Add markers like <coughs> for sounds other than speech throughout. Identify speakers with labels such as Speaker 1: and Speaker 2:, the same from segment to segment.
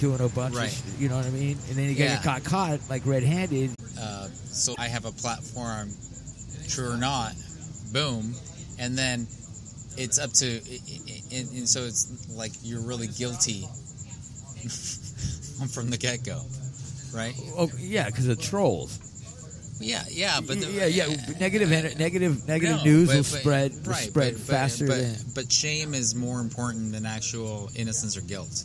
Speaker 1: doing a bunch
Speaker 2: Right.
Speaker 1: of, you know what I mean? And then you get
Speaker 2: Yeah.
Speaker 1: caught caught like red-handed.
Speaker 2: Uh, so I have a platform, true or not, boom, and then it's up to, and, and so it's like you're really guilty <laughs> from the get go, right?
Speaker 1: Oh yeah, because of trolls.
Speaker 2: Yeah, yeah, but the,
Speaker 1: yeah, yeah. Negative, en- negative, negative
Speaker 2: No,
Speaker 1: news
Speaker 2: but-
Speaker 1: will
Speaker 2: but-
Speaker 1: spread will
Speaker 2: right,
Speaker 1: spread
Speaker 2: but-
Speaker 1: faster than.
Speaker 2: But shame is more important than actual innocence or guilt.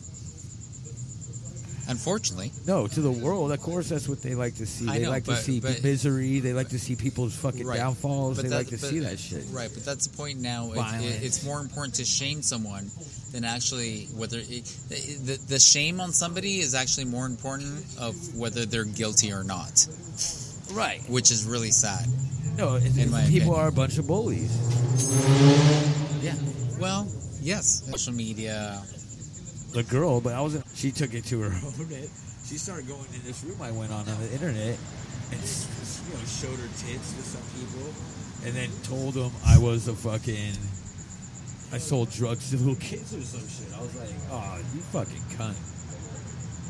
Speaker 2: Unfortunately,
Speaker 1: No, to the world, of course, that's what they like to see.
Speaker 2: I
Speaker 1: They
Speaker 2: know,
Speaker 1: like to see
Speaker 2: but-
Speaker 1: misery. They like to see people's fucking
Speaker 2: Right.
Speaker 1: downfalls.
Speaker 2: But
Speaker 1: they
Speaker 2: that-
Speaker 1: like to
Speaker 2: but-
Speaker 1: see that shit.
Speaker 2: Right, but that's the point now. It, it, it's more important to shame someone than actually whether it, the, the shame on somebody is actually more important of whether they're guilty or not,
Speaker 1: Right.
Speaker 2: which is really sad.
Speaker 1: No,
Speaker 2: my
Speaker 1: people
Speaker 2: opinion.
Speaker 1: are a bunch of bullies.
Speaker 2: Yeah. Well, yes, social media.
Speaker 1: The girl, but I wasn't. She took it to her <laughs> own. It. She started going in this room I went on on the internet and you know showed her tits to some people, and then told them I was a fucking. I sold drugs to little <laughs> kids or some shit. I was like, oh, you fucking cunt.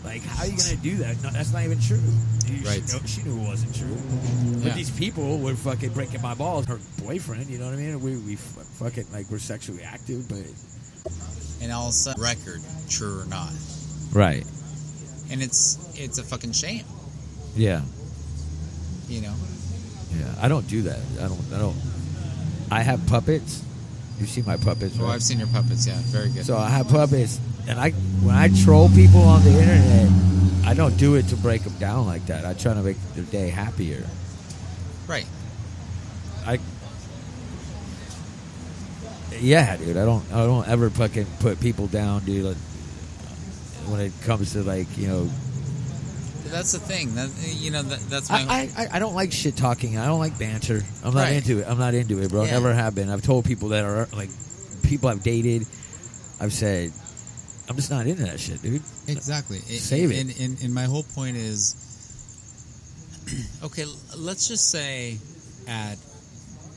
Speaker 1: Like, how are you gonna do that? No, that's not even true. You-
Speaker 2: Right.
Speaker 1: She, knew, she knew it wasn't true. But
Speaker 2: Yeah.
Speaker 1: these people were fucking breaking my balls. Her boyfriend, you know what I mean? We we f- fucking like we're sexually active, but
Speaker 2: And also record, true or not.
Speaker 1: right,
Speaker 2: And it's it's a fucking shame,
Speaker 1: yeah.
Speaker 2: you know.
Speaker 1: Yeah, I don't do that. I don't. I don't. I have puppets. You see my puppets,
Speaker 2: Oh. I've seen your puppets. Yeah, very good.
Speaker 1: So I have puppets, and I when I troll people on the internet, I don't do it to break them down like that. I try to make their day happier.
Speaker 2: right.
Speaker 1: I. Yeah, dude. I don't. I don't ever fucking put people down, dude. Like, when it comes to like you know,
Speaker 2: that's the thing. That you know that, that's my.
Speaker 1: I, I I don't like shit talking. I don't like banter. I'm not
Speaker 2: Right.
Speaker 1: into it. I'm not into it, bro.
Speaker 2: Yeah.
Speaker 1: Never have been. I've told people that are like people I've dated. I've said I'm just not into that shit, dude.
Speaker 2: Exactly.
Speaker 1: Save it.
Speaker 2: And, and, and my whole point is <clears throat> okay, let's just say at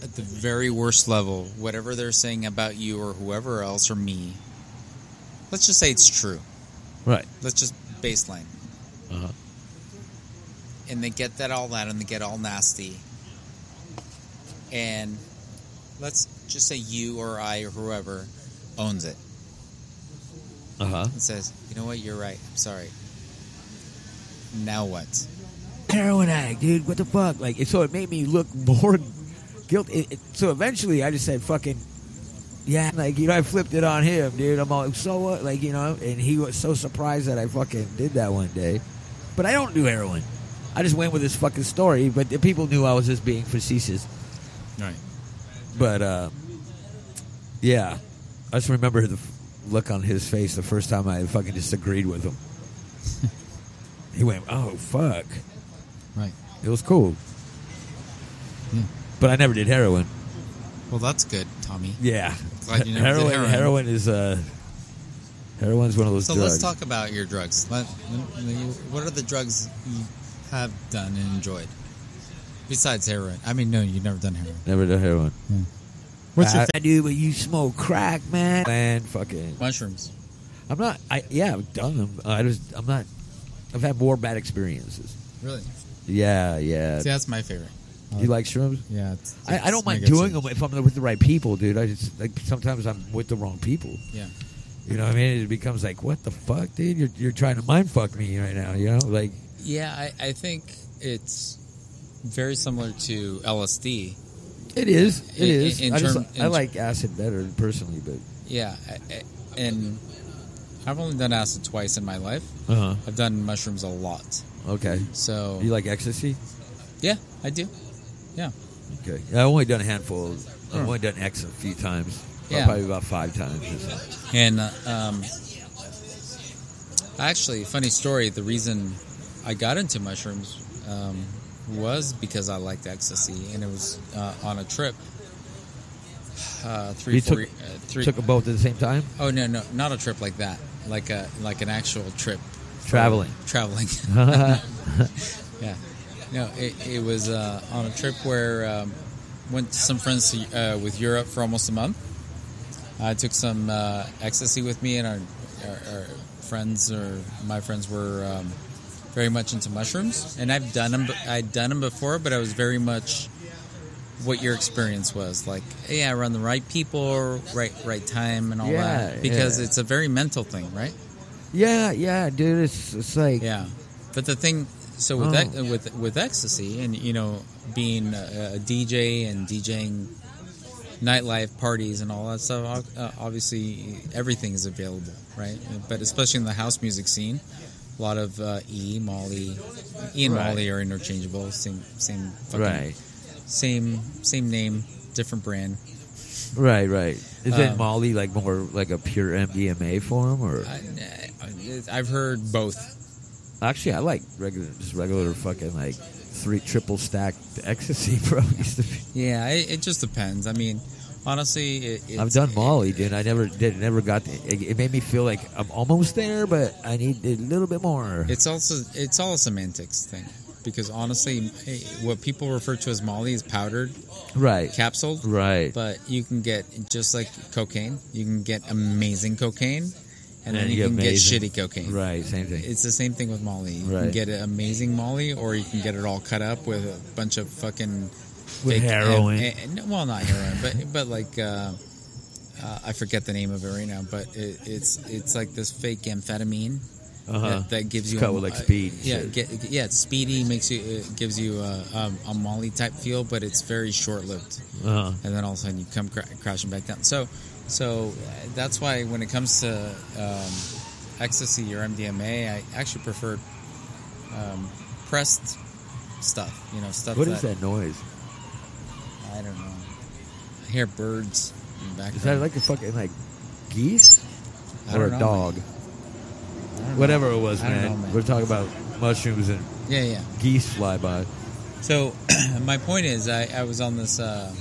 Speaker 2: at the very worst level, whatever they're saying about you or whoever else or me, let's just say it's true.
Speaker 1: Right.
Speaker 2: Let's just baseline.
Speaker 1: Uh-huh.
Speaker 2: And they get that all that and they get all nasty. And let's just say you or I or whoever owns it.
Speaker 1: Uh huh.
Speaker 2: and says, "You know what? You're right. I'm sorry." Now what?
Speaker 1: Heroin addict, dude. What the fuck? Like, so it made me look <laughs> more guilty. It, it- so eventually, I just said, "Fucking." Yeah, like you know, I flipped it on him, dude. I'm all so what, like you know, and he was so surprised that I fucking did that one day. But I don't do heroin. I just went with his fucking story, but the people knew I was just being facetious.
Speaker 2: Right.
Speaker 1: But uh, yeah, I just remember the look on his face the first time I fucking disagreed with him. <laughs> he went, "Oh fuck."
Speaker 2: Right.
Speaker 1: It was cool.
Speaker 2: Hmm.
Speaker 1: But I never did heroin.
Speaker 2: Well, that's good, Tommy.
Speaker 1: Yeah.
Speaker 2: Glad you never did
Speaker 1: heroin,
Speaker 2: heroin.
Speaker 1: heroin is uh heroin's one of those
Speaker 2: So
Speaker 1: drugs.
Speaker 2: let's talk about your drugs. Let, what are the drugs you have done and enjoyed besides heroin? I mean, no, you've never done heroin.
Speaker 1: Never done heroin.
Speaker 2: What's your
Speaker 1: I, do, but you smoke crack, man. And fucking
Speaker 2: mushrooms?
Speaker 1: I'm not I yeah, I've done them. I just I'm not I've had more bad experiences.
Speaker 2: Really?
Speaker 1: Yeah, yeah.
Speaker 2: See, that's my favorite.
Speaker 1: You like shrooms?
Speaker 2: Yeah. It's,
Speaker 1: I, I don't mind doing
Speaker 2: sweet.
Speaker 1: them if I'm with the right people, dude. I just like sometimes I'm with the wrong people.
Speaker 2: Yeah.
Speaker 1: You know what I mean? It becomes like, what the fuck, dude? You're, you're trying to mind fuck me right now. You know, like
Speaker 2: Yeah, I, I think it's very similar to LSD.
Speaker 1: it is. It
Speaker 2: In-
Speaker 1: is.
Speaker 2: in
Speaker 1: I, just,
Speaker 2: term-
Speaker 1: I like acid better personally, but
Speaker 2: Yeah, I- I- and I've only done acid twice in my life.
Speaker 1: uh huh.
Speaker 2: I've done mushrooms a lot.
Speaker 1: Okay.
Speaker 2: So
Speaker 1: You like ecstasy?
Speaker 2: yeah, I do. Yeah,
Speaker 1: Okay. Yeah, I've only done a handful. I've
Speaker 2: Hmm.
Speaker 1: only done X a few times.
Speaker 2: Yeah.
Speaker 1: Probably about five times. or so.
Speaker 2: and uh, um, actually, funny story. The reason I got into mushrooms um, was because I liked ecstasy, and it was uh, on a trip. Uh, three,
Speaker 1: You
Speaker 2: four,
Speaker 1: took-
Speaker 2: uh, three.
Speaker 1: Took them both at the same time.
Speaker 2: oh no, no, not a trip like that. Like a like an actual trip.
Speaker 1: Traveling.
Speaker 2: Traveling. <laughs> <laughs> Yeah. No, it, it was uh, on a trip where um, went to some friends uh, with Europe for almost a month. I took some uh, ecstasy with me, and our, our, our friends or my friends were um, very much into mushrooms, and I've done them. I'd done them before, but I was very much what your experience was like. Yeah, around the right people, right right time, and all
Speaker 1: Yeah,
Speaker 2: that. Because
Speaker 1: yeah.
Speaker 2: it's a very mental thing, right?
Speaker 1: Yeah, yeah, dude. It's it's like
Speaker 2: Yeah, but the thing, so with
Speaker 1: Oh.
Speaker 2: ec- with with ecstasy, and you know, being a, a DJ and DJing nightlife parties and all that stuff, uh, obviously everything is available, right? But especially in the house music scene, a lot of uh, E, Molly, E and
Speaker 1: Right.
Speaker 2: Molly are interchangeable, same same fucking,
Speaker 1: right,
Speaker 2: same same name, different brand.
Speaker 1: right, right. Is it
Speaker 2: Um,
Speaker 1: Molly like more like a pure MDMA form, or
Speaker 2: I, I've heard both.
Speaker 1: Actually I like regular, just regular fucking like three triple stacked ecstasy, <laughs> bro. Used to be.
Speaker 2: Yeah, it, it just depends. I mean, honestly, it, it's,
Speaker 1: I've done Molly, dude. I never did, never got. The, it, it made me feel like I'm almost there, but I need a little bit more.
Speaker 2: It's also it's all a semantics thing because honestly, eh, what people refer to as Molly is powdered,
Speaker 1: right,
Speaker 2: capsuled,
Speaker 1: right.
Speaker 2: but you can get just like cocaine. You can get amazing cocaine, and then
Speaker 1: And
Speaker 2: you can
Speaker 1: get
Speaker 2: get shitty cocaine.
Speaker 1: Right, same thing.
Speaker 2: It's the same thing with Molly. You can get an amazing Molly, or you can get it all cut up with a bunch of fucking
Speaker 1: With
Speaker 2: fake-
Speaker 1: heroin.
Speaker 2: eh, eh, well, not heroin, but but like uh, uh, I forget the name of it right now. But it, it's it's like this fake amphetamine
Speaker 1: Uh-huh.
Speaker 2: that, that gives you
Speaker 1: Cut
Speaker 2: a,
Speaker 1: with, like, speed and
Speaker 2: yeah, get, yeah, it's speedy. Makes you it gives you a, um, a Molly type feel, but it's very short lived.
Speaker 1: Uh-huh.
Speaker 2: And then all of a sudden you come cra- crashing back down. So so uh, that's why when it comes to um, ecstasy or MDMA, I actually prefer um, pressed stuff. You know, stuff
Speaker 1: What
Speaker 2: that,
Speaker 1: is that noise?
Speaker 2: I don't know. I hear birds in the background.
Speaker 1: Is that like a fucking like geese or a
Speaker 2: don't know,
Speaker 1: dog?
Speaker 2: Know.
Speaker 1: Whatever it was, man.
Speaker 2: know, man.
Speaker 1: We're talking about mushrooms and
Speaker 2: Yeah, yeah.
Speaker 1: geese fly by.
Speaker 2: So <clears throat> my point is, I, I was on this. Uh,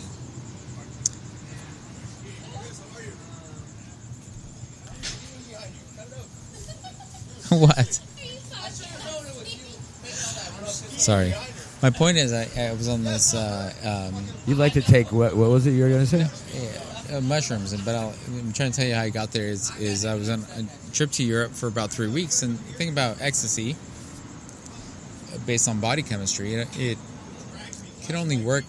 Speaker 2: <laughs> what? Sorry. My point is, I, I was on this uh, um,
Speaker 1: You'd like to take what? What was it you were gonna say?
Speaker 2: yeah, uh, mushrooms, but I'll, I'm trying to tell you how I got there. Is, is I was on a trip to Europe for about three weeks, and the thing about ecstasy, based on body chemistry, it, it can only work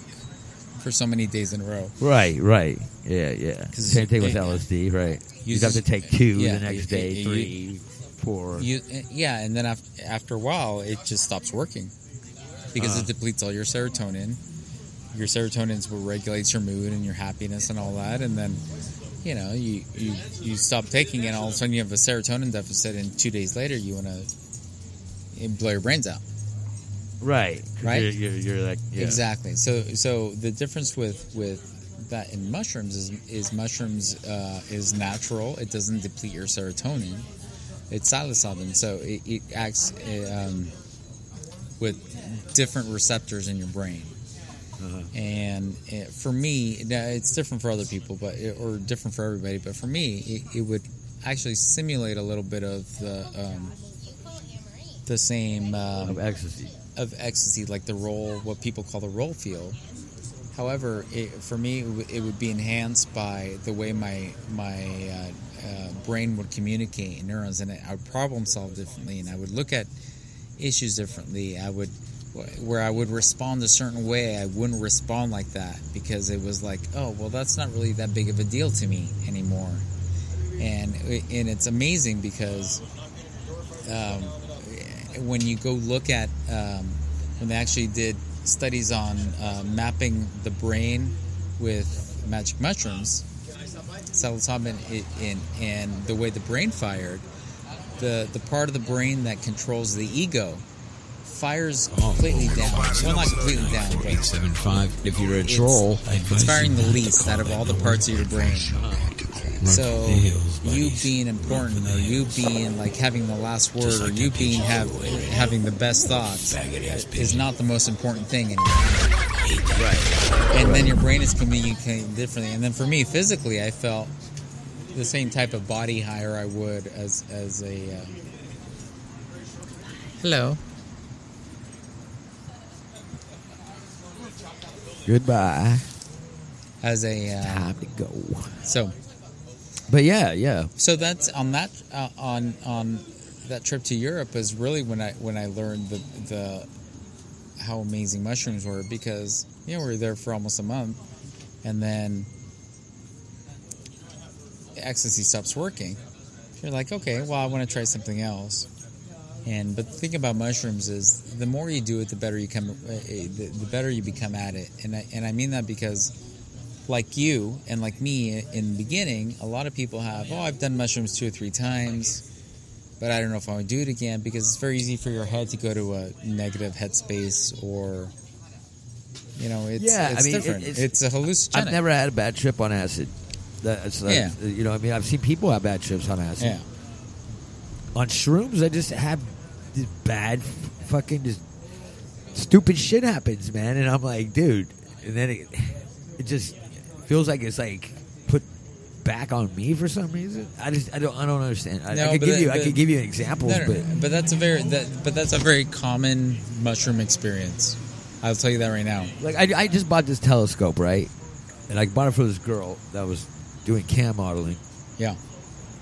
Speaker 2: for so many days in a row.
Speaker 1: Right, right. Yeah, yeah. Same thing with
Speaker 2: it-
Speaker 1: LSD, right? You'd have to take two
Speaker 2: yeah,
Speaker 1: the next
Speaker 2: it-
Speaker 1: day,
Speaker 2: it- you-
Speaker 1: three,
Speaker 2: You, uh, yeah, and then after, after a while, it just stops working because
Speaker 1: Uh-huh.
Speaker 2: it depletes all your serotonin. Your serotonin is what regulates your mood and your happiness and all that, and then you know you you, you stop taking it, all of a sudden you have a serotonin deficit, and two days later you want to blow your brains out.
Speaker 1: Right,
Speaker 2: Right?
Speaker 1: You're, you're, you're like yeah.
Speaker 2: Exactly. So so the difference with with that in mushrooms is is mushrooms uh, is natural. It doesn't deplete your serotonin. It's psilocybin, so it, it acts uh, um, with different receptors in your brain.
Speaker 1: Uh-huh.
Speaker 2: And uh, for me, it's different for other people, but it, or different for everybody. But for me, it, it would actually simulate a little bit of the um, the same um,
Speaker 1: of ecstasy.
Speaker 2: of ecstasy, like the roll, what people call the roll feel. However, it, for me, it, it would be enhanced by the way my my uh, uh, brain would communicate neurons, and I would problem solve differently, and I would look at issues differently. I would where I would respond a certain way, I wouldn't respond like that because it was like, oh, well, that's not really that big of a deal to me anymore. And and it's amazing because um, when you go look at um, when they actually did studies on uh, mapping the brain with magic mushrooms, psilocybin, i- in and the way the brain fired, the the part of the brain that controls the ego fires completely down. Well, not completely down, but
Speaker 3: 875. If you're a
Speaker 2: it's,
Speaker 3: troll,
Speaker 2: it's firing the least out of all the parts of your brain. So you being important, or you being like having the last word, or you being have having the best thoughts, is not the most important thing anymore. Right. And then your brain is communicating differently. And then for me, physically, I felt the same type of body higher I would as as a. Uh, Hello.
Speaker 1: Goodbye.
Speaker 2: As a uh,
Speaker 1: Time to go.
Speaker 2: So,
Speaker 1: But yeah, yeah.
Speaker 2: So that's on that uh, on on that trip to Europe is really when I when I learned the the how amazing mushrooms were because you know we were there for almost a month and then ecstasy stops working. You're like, okay, well I want to try something else. And but the thing about mushrooms is the more you do it, the better you come, uh, the, better you become at it. And I, and I mean that because like you and like me in the beginning, a lot of people have, oh, I've done mushrooms two or three times, but I don't know if I would do it again because it's very easy for your head to go to a negative headspace or, you know, it's,
Speaker 1: Yeah, I
Speaker 2: it's
Speaker 1: mean, it-
Speaker 2: different.
Speaker 1: it's-
Speaker 2: It's, a hallucinogenic.
Speaker 1: I've never had a bad trip on acid. That's like,
Speaker 2: Yeah.
Speaker 1: you know, I mean, I've seen people have bad trips on acid.
Speaker 2: Yeah.
Speaker 1: On shrooms, I just have this bad, fucking, just stupid shit happens, man. And I'm like, dude, and then it, it just feels like it's like back on me for some reason. I just, I don't, I don't understand. I,
Speaker 2: No,
Speaker 1: I could give
Speaker 2: that-
Speaker 1: you, I
Speaker 2: but-
Speaker 1: could give you examples,
Speaker 2: No, no,
Speaker 1: but
Speaker 2: but that's a very that, but that's a very common mushroom experience. I'll tell you that right now.
Speaker 1: like I, I just bought this telescope, right? And I bought it for this girl that was doing cam modeling.
Speaker 2: Yeah.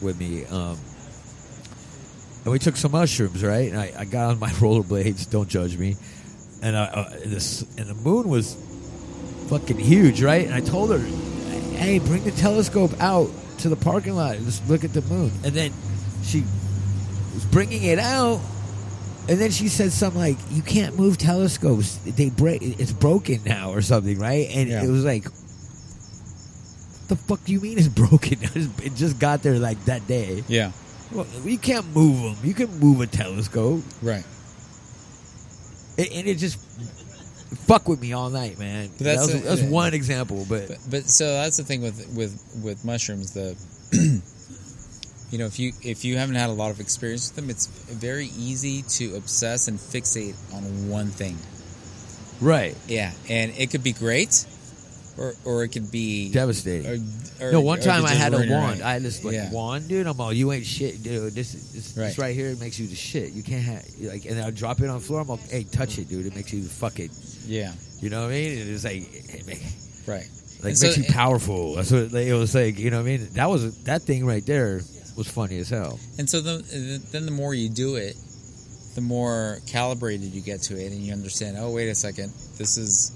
Speaker 1: with me. Um, and we took some mushrooms, right? And I, I got on my <laughs> rollerblades. Don't judge me. And uh, uh, this and the moon was fucking huge, right? And I told her, "Hey, bring the telescope out to the parking lot. and Just look at the moon." And then she was bringing it out. And then she said something like, "You can't move telescopes; they break. It's broken now, or something, right?" And
Speaker 2: Yeah.
Speaker 1: it was like, "The fuck do you mean it's <laughs> broken? it just got there like that day.
Speaker 2: Yeah.
Speaker 1: Well, you can't move them. You can move a telescope,
Speaker 2: Right.
Speaker 1: and, and it just fuck with me all night, man.
Speaker 2: But that's
Speaker 1: that was,
Speaker 2: a-
Speaker 1: that's one example, but,
Speaker 2: But, but so that's the thing with with with mushrooms. The <clears throat> you know if you if you haven't had a lot of experience with them, it's very easy to obsess and fixate on one thing.
Speaker 1: right,
Speaker 2: Yeah, and it could be great, or or it could be
Speaker 1: devastating.
Speaker 2: Or, or,
Speaker 1: no, one time I had a wand.
Speaker 2: night.
Speaker 1: I had this like
Speaker 2: Yeah.
Speaker 1: wand, dude. I'm all, you ain't shit, dude. This is this, this
Speaker 2: Right.
Speaker 1: right here makes you the shit. You can't have like, and I drop it on the floor. I'm like, hey, touch it, dude. It makes you fucking.
Speaker 2: Yeah,
Speaker 1: You know what I mean? It's like, it make,
Speaker 2: right.
Speaker 1: like
Speaker 2: And so-
Speaker 1: makes you powerful. That's what like, it was like. You know what I mean? That was that thing right there was funny as hell.
Speaker 2: And so the, then the more you do it, the more calibrated you get to it, and you understand. Oh, wait a second. This is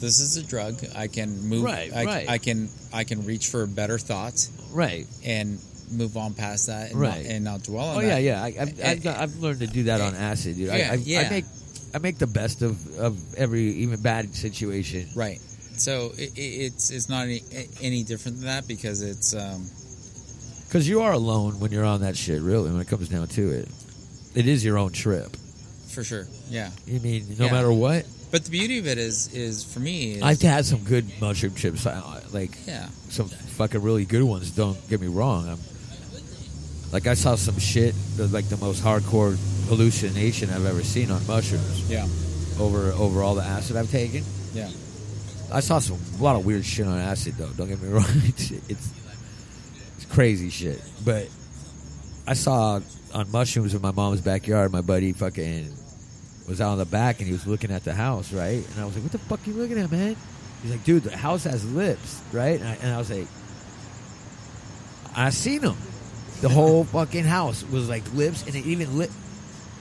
Speaker 2: this is a drug. I can move.
Speaker 1: Right,
Speaker 2: I,
Speaker 1: right.
Speaker 2: I can I can reach for better thoughts.
Speaker 1: Right.
Speaker 2: and move on past that, and
Speaker 1: Right.
Speaker 2: Not, and not dwell on
Speaker 1: Oh
Speaker 2: that.
Speaker 1: yeah, yeah. I, I've, I've, I've learned to do that on acid, dude. I,
Speaker 2: Yeah,
Speaker 1: I,
Speaker 2: yeah.
Speaker 1: I make I make the best of, of every even bad situation.
Speaker 2: Right. So it, it, it's it's not any, any different than that because it's um,
Speaker 1: Because you are alone when you're on that shit. Really, when it comes down to it, it is your own trip.
Speaker 2: for sure. Yeah.
Speaker 1: You mean no
Speaker 2: Yeah.
Speaker 1: matter what?
Speaker 2: But the beauty of it is is for me. Is,
Speaker 1: I've had some good mushroom chips, I- like
Speaker 2: yeah.
Speaker 1: some fucking really good ones. Don't get me wrong. I'm like I saw some shit, that, like the most hardcore hallucination I've ever seen on mushrooms.
Speaker 2: Yeah.
Speaker 1: Over over all the acid I've taken.
Speaker 2: Yeah.
Speaker 1: I saw some a lot of weird shit on acid though. Don't get me <laughs> wrong. It's it's, it's crazy shit. But I saw on mushrooms in my mom's backyard. My buddy fucking was out in the back and he was looking at the house, right? And I was like, "What the fuck are you looking at, man?" He's like, "Dude, the house has lips, right?" And I, and I was like, "I seen them. The whole <laughs> fucking house was like lips, and it even lit.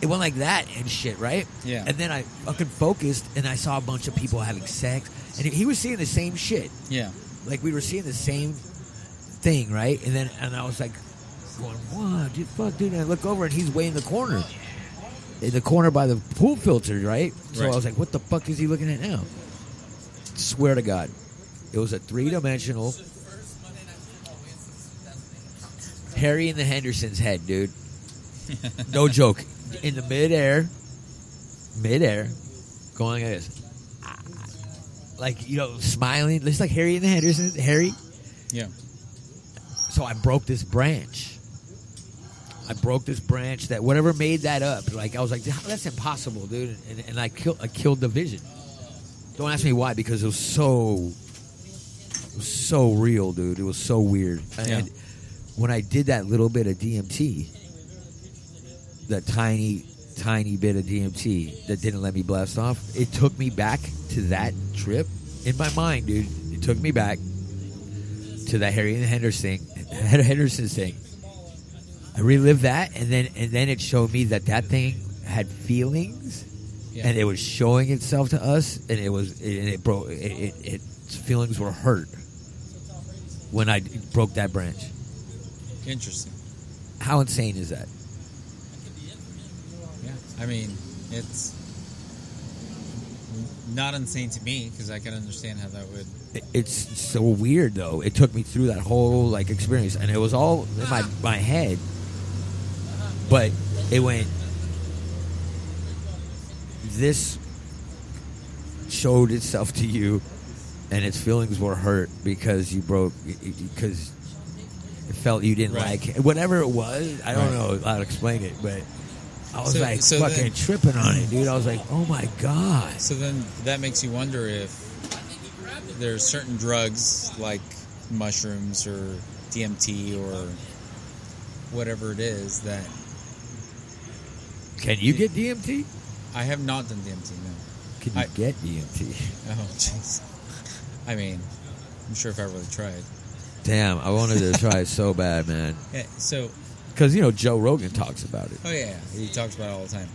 Speaker 1: It went like that and shit, right?
Speaker 2: Yeah.
Speaker 1: And then I fucking focused, and I saw a bunch of people having sex, and he was seeing the same shit.
Speaker 2: Yeah.
Speaker 1: Like we were seeing the same thing, right? And then and I was like, going, "What, dude? Fuck, dude!" And I look over, and he's way in the corner, the corner by the pool filter, right? So
Speaker 2: Right.
Speaker 1: I was like, "What the fuck is he looking at now?" Swear to God, it was a three dimensional Harry and the Hendersons head, dude. <laughs> no joke. In the midair, midair, going like this. Like, you know, smiling. It's like Harry and the Hendersons. Harry.
Speaker 2: Yeah.
Speaker 1: So I broke this branch. I broke this branch that whatever made that up. Like I was like, that's impossible, dude. And, and I killed I killed the vision. Don't ask me why because it was so it was so real, dude. It was so weird.
Speaker 2: Yeah.
Speaker 1: And when I did that little bit of DMT, that tiny tiny bit of DMT that didn't let me blast off, it took me back to that trip in my mind, dude. It took me back to that Harry and Henderson <laughs> Henderson's thing. I relived that, and then and then it showed me that that thing had feelings,
Speaker 2: Yeah.
Speaker 1: and it was showing itself to us, and it was and it broke. It, it, its feelings were hurt when I broke that branch.
Speaker 2: Interesting.
Speaker 1: How insane is that?
Speaker 2: Yeah. I mean, it's not insane to me because I can understand how that would.
Speaker 1: It's so weird though. It took me through that whole like experience, and it was all in my my head, but it went. This showed itself to you, and its feelings were hurt because you broke because it felt you didn't
Speaker 2: Right.
Speaker 1: like it. whatever it was. I don't
Speaker 2: Right.
Speaker 1: know how to explain it, but I was
Speaker 2: So-
Speaker 1: like
Speaker 2: so
Speaker 1: fucking
Speaker 2: then-
Speaker 1: tripping on it, dude. I was like, oh my god.
Speaker 2: So then that makes you wonder if there's certain drugs like mushrooms or DMT or whatever it is that
Speaker 1: Can you get DMT?
Speaker 2: I have not done DMT. No.
Speaker 1: Can you
Speaker 2: I-
Speaker 1: get DMT? <laughs>
Speaker 2: Oh, jeez. I mean, I'm sure if I really tried.
Speaker 1: Damn, I wanted to try it <laughs> so bad, man.
Speaker 2: Yeah, so,
Speaker 1: Because you know Joe Rogan talks about it.
Speaker 2: oh yeah, he talks about it all the time.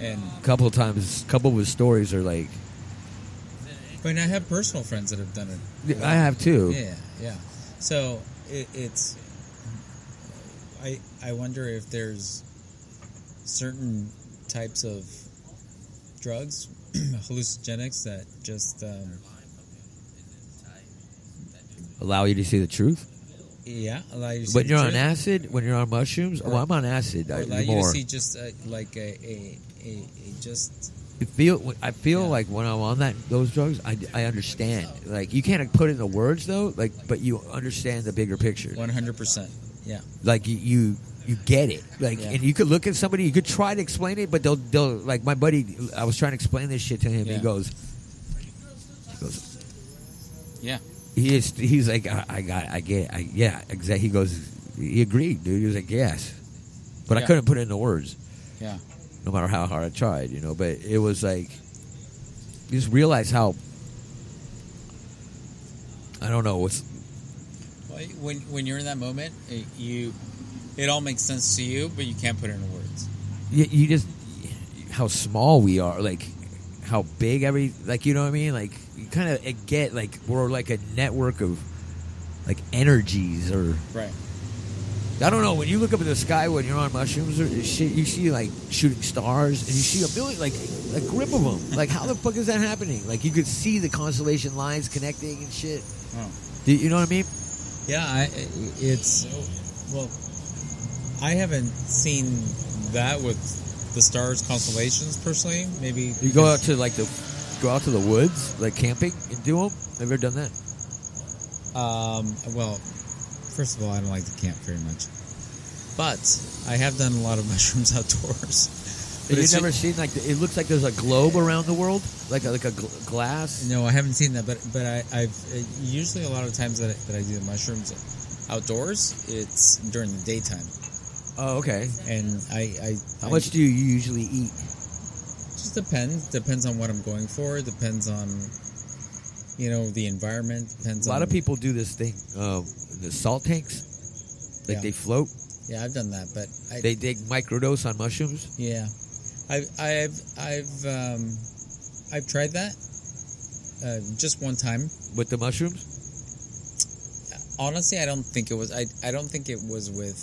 Speaker 2: And
Speaker 1: A couple of times, a couple of his stories are like,
Speaker 2: I mean, I have personal friends that have done it.
Speaker 1: I have too.
Speaker 2: Yeah, yeah. So it, it's. I I wonder if there's certain types of drugs, <clears throat> hallucinogenics that just um,
Speaker 1: Allow you to see the truth.
Speaker 2: yeah allow you to see
Speaker 1: When you're on
Speaker 2: truth,
Speaker 1: acid, when you're on mushrooms, well, I'm on acid.
Speaker 2: or
Speaker 1: I,
Speaker 2: allow you to
Speaker 1: more.
Speaker 2: see just uh, like a, a, a, a just
Speaker 1: I feel I feel
Speaker 2: Yeah.
Speaker 1: like when I'm on that those drugs, I, I understand. Like you can't put it the words though. Like, but you understand the bigger picture.
Speaker 2: 100 percent. Yeah,
Speaker 1: Like you you, you get it. Like,
Speaker 2: Yeah.
Speaker 1: and you could look at somebody. You could try to explain it, but they'll they'll like my buddy. I was trying to explain this shit to him.
Speaker 2: Yeah.
Speaker 1: He goes, he goes,
Speaker 2: yeah,
Speaker 1: he is he's like I, I got I get I, yeah exactly he goes he agreed dude he was like yes but I couldn't put it into words
Speaker 2: yeah.
Speaker 1: no matter how hard I tried you know but it was like you just realize how I don't know what's
Speaker 2: Well, When when you're in that moment, it, you it all makes sense to you, but you can't put it into words.
Speaker 1: you, you just how small we are like how big every like you know what I mean like you kind of get like we're like a network of like energies or
Speaker 2: Right.
Speaker 1: I don't know. When you look up at the sky when you're on mushrooms or shit, you see like shooting stars, and you see a million, like a grip of them. Like, how the fuck is that happening? Like, you could see the constellation lines connecting and shit.
Speaker 2: Oh.
Speaker 1: Do you know what I mean?
Speaker 2: Yeah, I, it's well. I haven't seen that with the stars constellations personally. Maybe
Speaker 1: You go out to like the go out to the woods, like camping, and do them. Have you ever done that?
Speaker 2: Um, well, first of all, I don't like to camp very much, but I have done a lot of <laughs> mushrooms outdoors.
Speaker 1: But you've never seen like it looks like there's a globe around the world, like a, like a gl- glass.
Speaker 2: No, I haven't seen that, but but I, I've uh, usually a lot of times that I, that I do the mushrooms outdoors, it's during the daytime,
Speaker 1: Oh, okay.
Speaker 2: and I, I
Speaker 1: How
Speaker 2: I-
Speaker 1: much do you usually eat?
Speaker 2: just depends depends on what I'm going for, depends on you know the environment, depends.
Speaker 1: A lot
Speaker 2: on,
Speaker 1: of people do this thing, um, the salt tanks, like
Speaker 2: Yeah.
Speaker 1: they float.
Speaker 2: Yeah, I've done that, but I,
Speaker 1: They take microdose on mushrooms.
Speaker 2: yeah, I've I've I've um, I've tried that uh, just one time.
Speaker 1: with the mushrooms.
Speaker 2: Honestly, I don't think it was. I I don't think it was with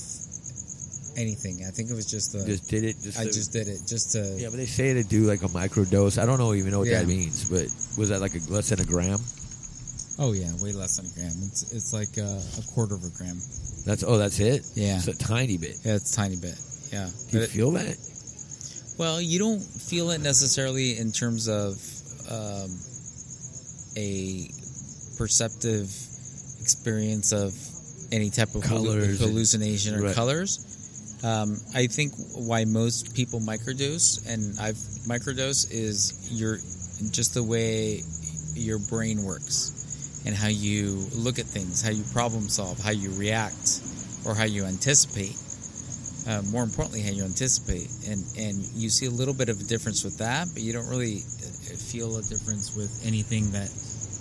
Speaker 2: anything. I think it was just the.
Speaker 1: just did it. Just
Speaker 2: I
Speaker 1: to-
Speaker 2: just did it just to.
Speaker 1: yeah, but they say to do like a microdose. I don't know even know what
Speaker 2: Yeah.
Speaker 1: that means, but was that like a less than a gram?
Speaker 2: Oh yeah, way less than a gram. It's it's like a, a quarter of a gram.
Speaker 1: That's oh, that's it.
Speaker 2: Yeah.
Speaker 1: it's a tiny bit.
Speaker 2: Yeah, it's a tiny bit. Yeah.
Speaker 1: Do you
Speaker 2: But it-
Speaker 1: feel that?
Speaker 2: well, you don't feel it necessarily in terms of um, a perceptive experience of any type of
Speaker 1: Colors
Speaker 2: hallucination or
Speaker 1: right.
Speaker 2: colors. Um, I think why most people microdose, and I've microdose, is your just the way your brain works and how you look at things, how you problem solve, how you react, or how you anticipate. Uh, more importantly, how you anticipate, and and you see a little bit of a difference with that, but you don't really uh, feel a difference with anything that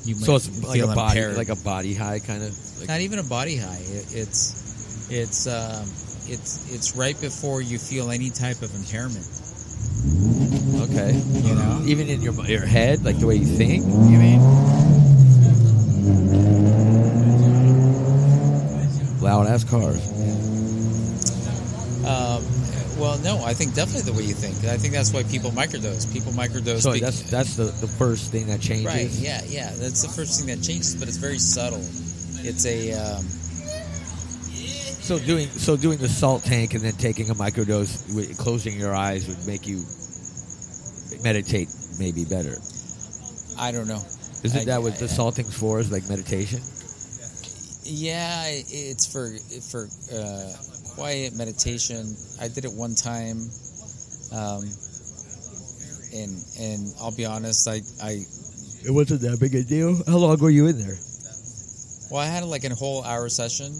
Speaker 2: you might
Speaker 1: So it's like a body,
Speaker 2: impaired.
Speaker 1: like a body high kind of. Like,
Speaker 2: not even a body high. It, it's it's um, it's it's right before you feel any type of impairment.
Speaker 1: okay,
Speaker 2: You know?
Speaker 1: even in your your head, like the way you think. You mean? Loud ass cars.
Speaker 2: Um, well, no, I think definitely the way you think. I think that's why people microdose. People microdose.
Speaker 1: So that's that's the, the first thing that changes.
Speaker 2: right. Yeah, yeah. That's the first thing that changes, but it's very subtle. It's a um,
Speaker 1: So doing so doing the salt tank and then taking a microdose, wi- closing your eyes would make you meditate maybe better.
Speaker 2: I don't know.
Speaker 1: Isn't
Speaker 2: I-
Speaker 1: that what the
Speaker 2: I-
Speaker 1: salting's for? Is like meditation?
Speaker 2: Yeah, it's for for uh, quiet meditation. I did it one time, um, and and I'll be honest, I I
Speaker 1: It wasn't that big a deal. How long were you in there?
Speaker 2: well, I had like a whole hour session.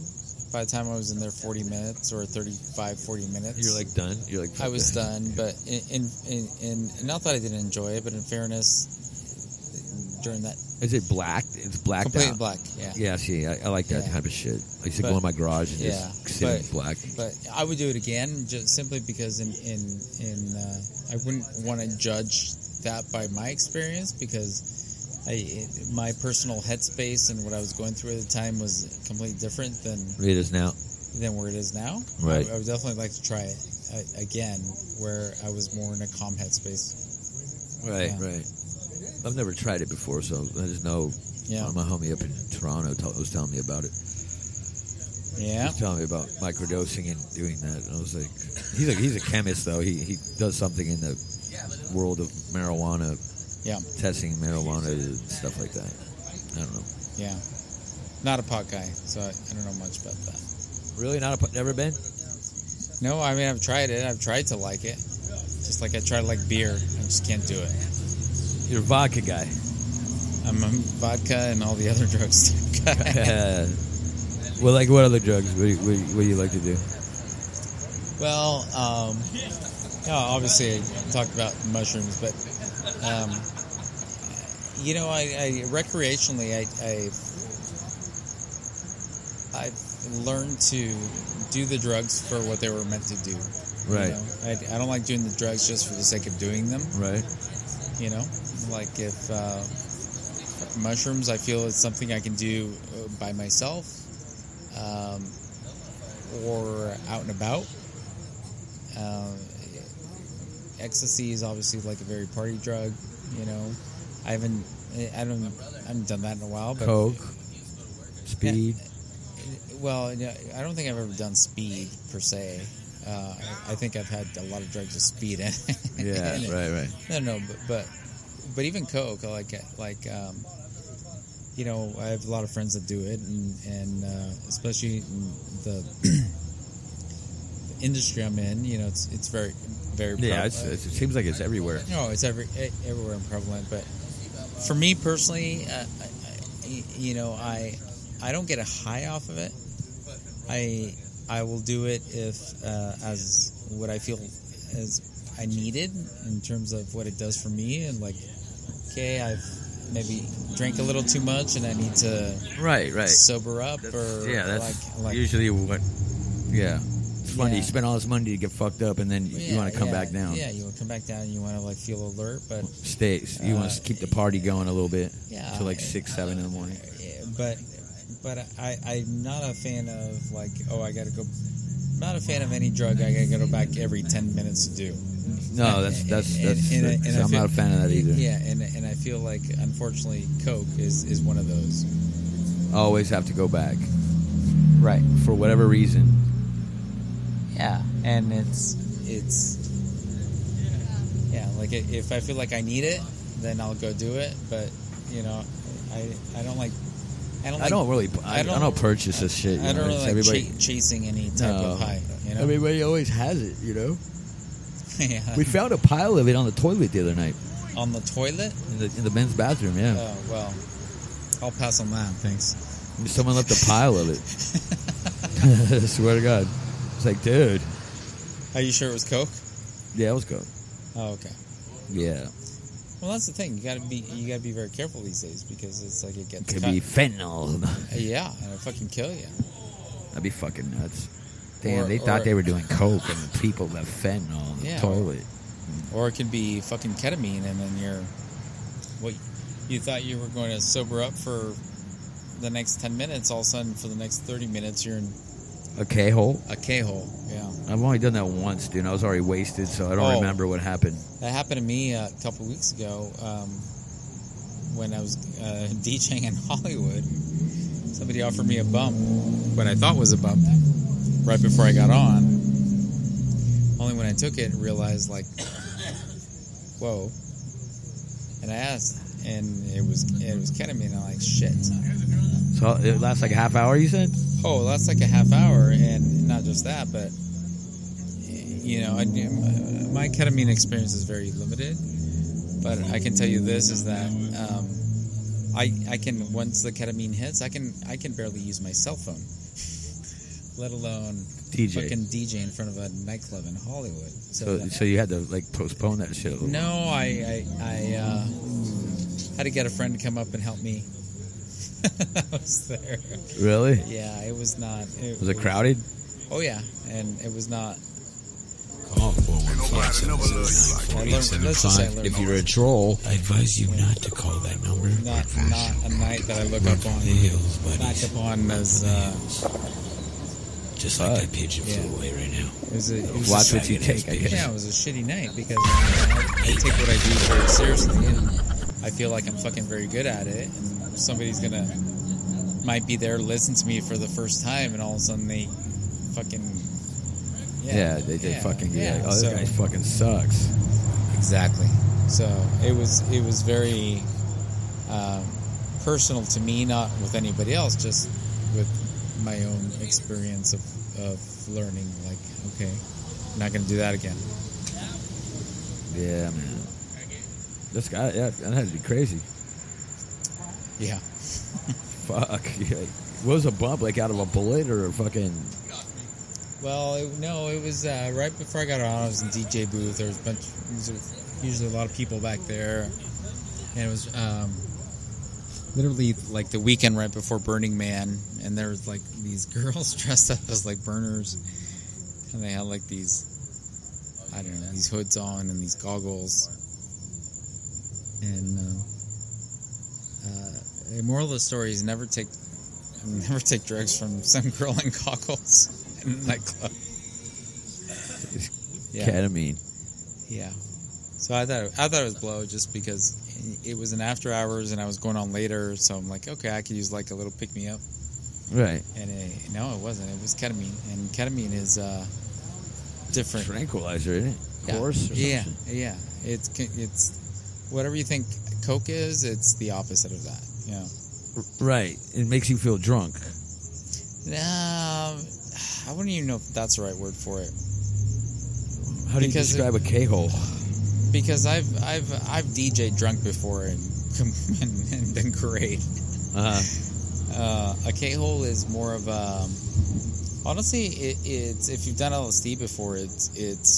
Speaker 2: By the time I was in there, forty minutes or 35, 40 minutes.
Speaker 1: You're like done. You're like
Speaker 2: I was
Speaker 1: "Fuck
Speaker 2: done, <laughs> but in in, in in not that I didn't enjoy it, but in fairness, during that.
Speaker 1: Is it black? It's blacked
Speaker 2: completely
Speaker 1: out.
Speaker 2: black, yeah.
Speaker 1: Yeah, see, I, I like that
Speaker 2: Yeah.
Speaker 1: type of shit. I used to
Speaker 2: But-
Speaker 1: go in my garage and
Speaker 2: yeah,
Speaker 1: just sit in
Speaker 2: but-
Speaker 1: black.
Speaker 2: But I would do it again, just simply because in in in uh, I wouldn't want to judge that by my experience because I my personal headspace and what I was going through at the time was completely different than
Speaker 1: It is now.
Speaker 2: than where it is now.
Speaker 1: Right.
Speaker 2: I, I would definitely like to try it uh, again, where I was more in a calm headspace.
Speaker 1: Right,
Speaker 2: Yeah.
Speaker 1: right. I've never tried it before, so I just know
Speaker 2: Yeah,
Speaker 1: my homie up in Toronto t- was telling me about it. He
Speaker 2: yeah,
Speaker 1: was telling me about microdosing and doing that. And I was like, he's a he's a chemist though. He he does something in the world of marijuana,
Speaker 2: yeah,
Speaker 1: testing marijuana and stuff like that. I don't know.
Speaker 2: yeah. Not a pot guy, so I, I don't know much about that.
Speaker 1: Really, not a pot? never been.
Speaker 2: No, I mean I've tried it. I've tried to like it, just like I try to like beer. I just can't do it.
Speaker 1: You're a vodka guy.
Speaker 2: I'm a vodka and all the other <laughs> drugs guy. <laughs>
Speaker 1: well, like what other drugs? What do, you, what, you, what do you like to do?
Speaker 2: well, um, yeah, obviously I talked about mushrooms, but um, you know, I, I recreationally, I, I've I've learned to do the drugs for what they were meant to do. you
Speaker 1: Right.
Speaker 2: know? I, I don't like doing the drugs just for the sake of doing them.
Speaker 1: Right.
Speaker 2: You know, like if uh, mushrooms, I feel it's something I can do uh, by myself um, or out and about. Uh, ecstasy is obviously like a very party drug. You know, I haven't, I don't, I haven't done that in a while. But
Speaker 1: Coke, speed.
Speaker 2: well, I don't think I've ever done speed per se. Uh, I, I think I've had a lot of drugs with speed in. <laughs>
Speaker 1: Yeah.
Speaker 2: in it.
Speaker 1: Right. Right.
Speaker 2: No, no, but but, but even Coke, like like um, you know, I have a lot of friends that do it, and and uh, especially the industry I'm in, you know, it's it's very very
Speaker 1: Yeah. It's, it's, it seems like it's everywhere.
Speaker 2: no, it's every everywhere and prevalent. But for me personally, uh, I, you know, I I don't get a high off of it. I I will do it if uh, as what I feel as I needed in terms of what it does for me, and like, okay, I've maybe drank a little too much, and I need to
Speaker 1: Right. Right.
Speaker 2: sober up, or
Speaker 1: yeah. That's
Speaker 2: like like
Speaker 1: usually what. Yeah. It's funny.
Speaker 2: Yeah.
Speaker 1: You spend all this money to get fucked up, and then you
Speaker 2: yeah,
Speaker 1: want to come
Speaker 2: yeah,
Speaker 1: back down.
Speaker 2: Yeah, you want to come back down, and you want to like feel alert, but
Speaker 1: Stay. You want
Speaker 2: Uh,
Speaker 1: to keep the party going a little bit
Speaker 2: yeah,
Speaker 1: to like six, seven in the morning.
Speaker 2: Yeah, but but I I'm not a fan of like oh I gotta go. I'm not a fan of any drug I gotta go back every ten minutes to do.
Speaker 1: No, that's that's that's.
Speaker 2: and- and- and
Speaker 1: I'm
Speaker 2: feel-
Speaker 1: not a fan of that either.
Speaker 2: Yeah, and and I feel like unfortunately Coke is is one of those.
Speaker 1: Always have to go back
Speaker 2: Right.
Speaker 1: for whatever reason.
Speaker 2: Yeah, and it's it's yeah like if I feel like I need it, then I'll go do it. But you know, I I don't like. I don't.
Speaker 1: I don't really. I, I
Speaker 2: don't-
Speaker 1: don't, purchase this shit. You
Speaker 2: I
Speaker 1: know,
Speaker 2: don't
Speaker 1: it's
Speaker 2: really like
Speaker 1: everybody.
Speaker 2: cha- chasing any type
Speaker 1: No.
Speaker 2: of high. You know.
Speaker 1: Everybody always has it. You know. <laughs>
Speaker 2: yeah.
Speaker 1: We found a pile of it on the toilet the other night
Speaker 2: on the toilet.
Speaker 1: in the in the men's bathroom. Yeah,
Speaker 2: Oh well, I'll pass on that. Thanks.
Speaker 1: someone left a pile of it. <laughs> <laughs> I swear to God, it's like, dude.
Speaker 2: Are you sure it was Coke?
Speaker 1: Yeah, it was Coke.
Speaker 2: Oh, okay.
Speaker 1: Yeah,
Speaker 2: Well, that's the thing. You gotta be you gotta be very careful these days because it's like it gets
Speaker 1: Could
Speaker 2: cut.
Speaker 1: be fentanyl. <laughs>
Speaker 2: yeah, and it'll fucking kill you.
Speaker 1: That'd be fucking nuts. Damn,
Speaker 2: Or-
Speaker 1: they thought
Speaker 2: or-
Speaker 1: they were doing coke and the people left fentanyl in the
Speaker 2: Yeah.
Speaker 1: toilet.
Speaker 2: Or it could be fucking ketamine, and then you're what you thought you were going to sober up for the next ten minutes. All of a sudden, for the next thirty minutes, you're in
Speaker 1: A K hole.
Speaker 2: a K hole. Yeah,
Speaker 1: I've only done that once, dude. I was already wasted, so I don't
Speaker 2: Oh.
Speaker 1: remember what happened.
Speaker 2: that happened to me a couple weeks ago um, when I was uh, <laughs> DJing in Hollywood. Somebody offered me a bump, what I thought was a bump, right before I got on. Only when I took it, realized like, <coughs> whoa. And I asked, and it was it was ketamine. I'm like, shit.
Speaker 1: So it lasts like a half hour. You said?
Speaker 2: Oh, that's like a half hour, and not just that, but you know, I, my ketamine experience is very limited. But I can tell you this is that um, I I can once the ketamine hits, I can I can barely use my cell phone, <laughs> let alone
Speaker 1: DJ.
Speaker 2: fucking DJ in front of a nightclub in Hollywood. So,
Speaker 1: So, so you had to like postpone that shit
Speaker 2: no, I I, I uh, had to get a friend to come up and help me. <laughs> I was there.
Speaker 1: Really?
Speaker 2: Yeah, it was not. It,
Speaker 1: Was it crowded?
Speaker 2: Oh yeah, and it was not.
Speaker 3: Call forward five seven
Speaker 2: I
Speaker 3: seven
Speaker 2: learned-
Speaker 3: eight seven
Speaker 2: let's just say I
Speaker 3: five.
Speaker 2: learned
Speaker 3: If you're a troll, I advise you not to call that number.
Speaker 2: Not not a night that I look
Speaker 3: Run
Speaker 2: up on,
Speaker 3: the hills,
Speaker 2: back upon as. Uh,
Speaker 3: for the hills. Just like that pigeon
Speaker 2: Yeah.
Speaker 3: flew away right now.
Speaker 2: it was a, it was
Speaker 1: Watch
Speaker 2: a,
Speaker 1: what you take. I guess.
Speaker 2: Yeah, it was a shitty night because I, I take what I do very seriously, and I feel like I'm fucking very good at it. And somebody's gonna might be there, listen to me for the first time, and all of a sudden they fucking
Speaker 1: Yeah, they did
Speaker 2: yeah,
Speaker 1: fucking.
Speaker 2: yeah.
Speaker 1: Yeah. Oh, this
Speaker 2: so,
Speaker 1: guy fucking sucks.
Speaker 2: exactly. So it was it was very um, personal to me, not with anybody else, just with my own experience of, of learning. Like, okay, I'm not going to do that again.
Speaker 1: Yeah, man. This guy, yeah, that had to be crazy.
Speaker 2: Yeah.
Speaker 1: Fuck. Yeah. What was a bump like out of a bullet or a fucking?
Speaker 2: Well, it, no, it was uh, right before I got on. I was in DJ booth. There was a bunch, usually, usually a lot of people back there, and it was um, literally like the weekend right before Burning Man, and there was like these <laughs> girls dressed up as like burners, and they had like these, I don't know, these hoods on and these goggles, and. Uh, uh, the moral of the story is never take, <laughs> never take drugs from some girl in goggles <laughs> in a nightclub. <laughs> Yeah,
Speaker 1: Ketamine.
Speaker 2: yeah. So I thought I thought it was blow just because it was an after hours and I was going on later. So I'm like, okay, I could use like a little pick me up.
Speaker 1: Right.
Speaker 2: And it, no, it wasn't. It was ketamine, and ketamine is uh, different.
Speaker 1: Tranquilizer, isn't it?
Speaker 2: Yeah.
Speaker 1: Course.
Speaker 2: Yeah, yeah. It's it's whatever you think coke is. It's the opposite of that. Yeah.
Speaker 1: Right. It makes you feel drunk.
Speaker 2: Um, I wouldn't even know if that's the right word for it.
Speaker 1: How do you
Speaker 2: Because it-
Speaker 1: describe a K hole?
Speaker 2: because I've I've I've DJed drunk before and <laughs> and, and been great.
Speaker 1: Uh,
Speaker 2: Uh, a K hole is more of a honestly it, it's if you've done LSD before it's it's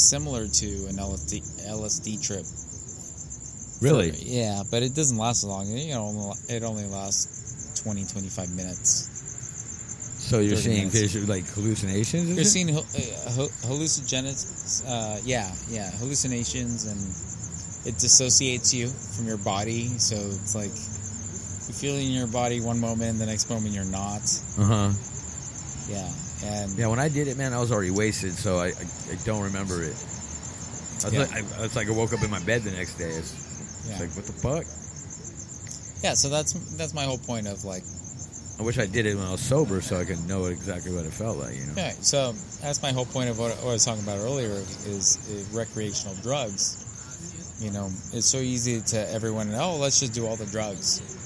Speaker 2: similar to an LSD LSD trip.
Speaker 1: Really?
Speaker 2: Yeah, but it doesn't last long. You know, it only lasts 20, 25 minutes.
Speaker 1: So you're seeing visual like hallucinations?
Speaker 2: You're
Speaker 1: shit?
Speaker 2: seeing uh, hallucinogens. Uh, yeah, yeah, hallucinations, and it dissociates you from your body. So it's like you feel it in your body one moment, and the next moment you're not.
Speaker 1: Uh huh.
Speaker 2: Yeah, and
Speaker 1: Yeah, when I did it, man, I was already wasted, so I I, I don't remember it. I was,
Speaker 2: Yeah.
Speaker 1: like, I, it's like I woke up in my bed the next day. It's, it's
Speaker 2: yeah,
Speaker 1: like what the fuck?
Speaker 2: yeah. So that's that's my whole point of like,
Speaker 1: I wish I did it when I was sober, so I could know exactly what it felt like. You know?
Speaker 2: yeah. So that's my whole point of what, what I was talking about earlier is, is recreational drugs. You know, it's so easy to everyone. Oh, let's just do all the drugs.